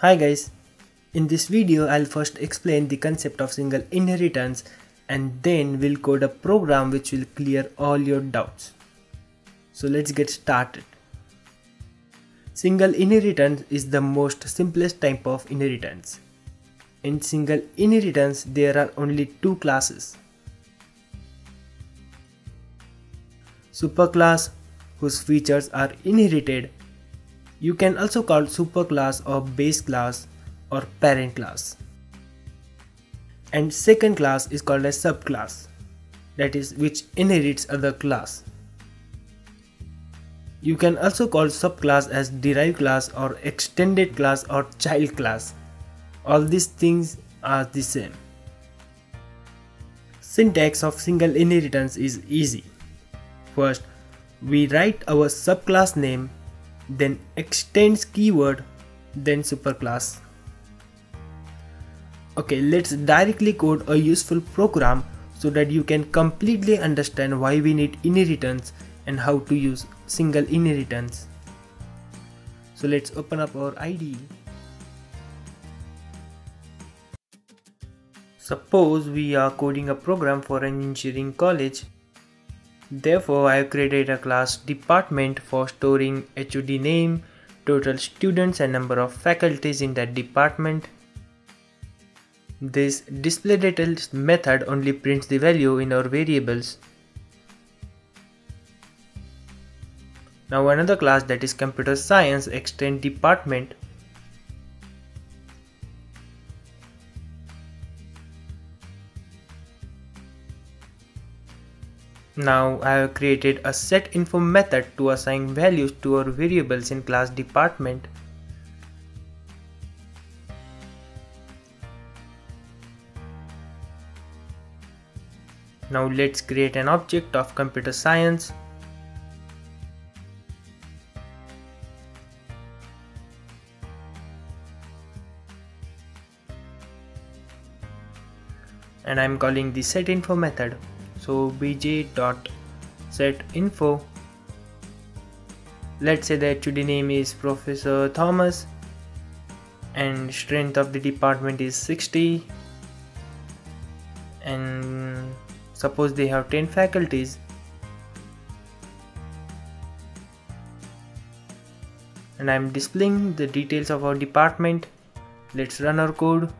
Hi guys, in this video I'll first explain the concept of single inheritance and then we'll code a program which will clear all your doubts. So let's get started. Single inheritance is the most simplest type of inheritance. In single inheritance there are only two classes. Superclass whose features are inherited you can also call superclass or base class or parent class. And second class is called a subclass, that is which inherits other class. You can also call subclass as derived class or extended class or child class. All these things are the same. Syntax of single inheritance is easy. First, we write our subclass name then extends keyword, then superclass. Okay, let's directly code a useful program so that you can completely understand why we need inheritance and how to use single inheritance. So let's open up our IDE. Suppose we are coding a program for an engineering college Therefore, I have created a class department for storing HOD name, total students and number of faculties in that department. This display details method only prints the value in our variables. Now another class that is computer science extend department Now I have created a setInfo method to assign values to our variables in class department. Now let's create an object of computer science. And I'm calling the setInfo method so bj dot set info. Let's say the HOD name is Professor Thomas and strength of the department is 60 and suppose they have 10 faculties. And I'm displaying the details of our department. Let's run our code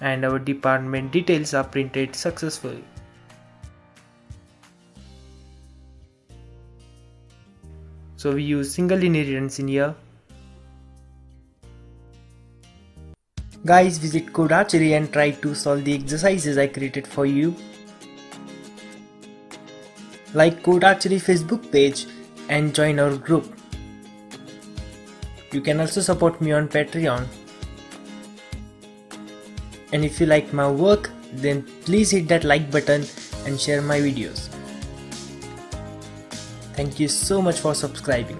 and our department details are printed successfully. So we use single inheritance in here. Guys visit Codearchery and try to solve the exercises I created for you. Like Codearchery Facebook page and join our group. You can also support me on Patreon. And if you like my work, then please hit that like button and share my videos. Thank you so much for subscribing.